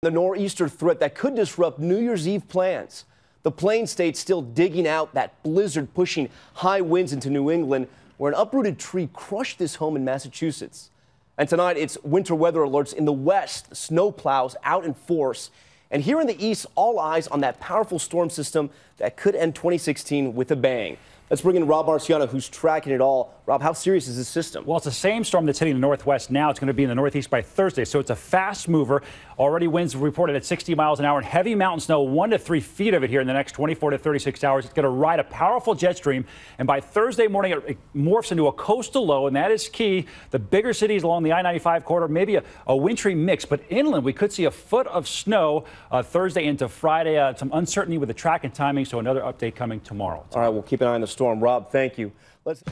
The nor'easter threat that could disrupt New Year's Eve plans. The Plain State still digging out that blizzard pushing high winds into New England, where an uprooted tree crushed this home in Massachusetts. And tonight, it's winter weather alerts in the west, snow plows out in force. And here in the east, all eyes on that powerful storm system that could end 2016 with a bang. Let's bring in Rob Marciano, who's tracking it all. Rob, how serious is this system? Well, it's the same storm that's hitting the northwest now. It's going to be in the northeast by Thursday, so it's a fast mover. Already winds reported at 60 miles an hour and heavy mountain snow, one to three feet of it here in the next 24 to 36 hours. It's going to ride a powerful jet stream, and by Thursday morning, it morphs into a coastal low, and that is key. The bigger cities along the I-95 corridor, maybe a, a wintry mix, but inland, we could see a foot of snow uh, Thursday into Friday. Uh, some uncertainty with the track and timing, so another update coming tomorrow. All right, we'll keep an eye on the storm. Rob, thank you. Let's.